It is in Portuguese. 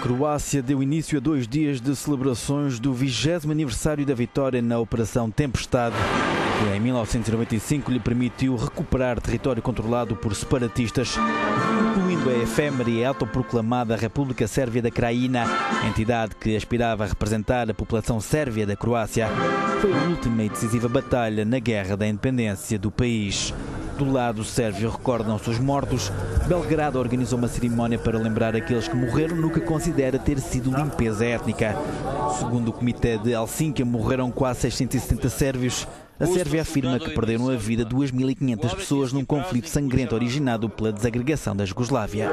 Croácia deu início a dois dias de celebrações do 20 aniversário da vitória na Operação Tempestade, que em 1995 lhe permitiu recuperar território controlado por separatistas, incluindo a efêmera e autoproclamada República Sérvia da Krajina, entidade que aspirava a representar a população sérvia da Croácia. Foi a última e decisiva batalha na guerra da independência do país. Do lado sérvio recordam-se os mortos. Belgrado organizou uma cerimónia para lembrar aqueles que morreram no que considera ter sido limpeza étnica. Segundo o Comitê de Helsínquia, morreram quase 670 sérvios. A Sérvia afirma que perderam a vida 2.500 pessoas num conflito sangrento originado pela desagregação da Jugoslávia.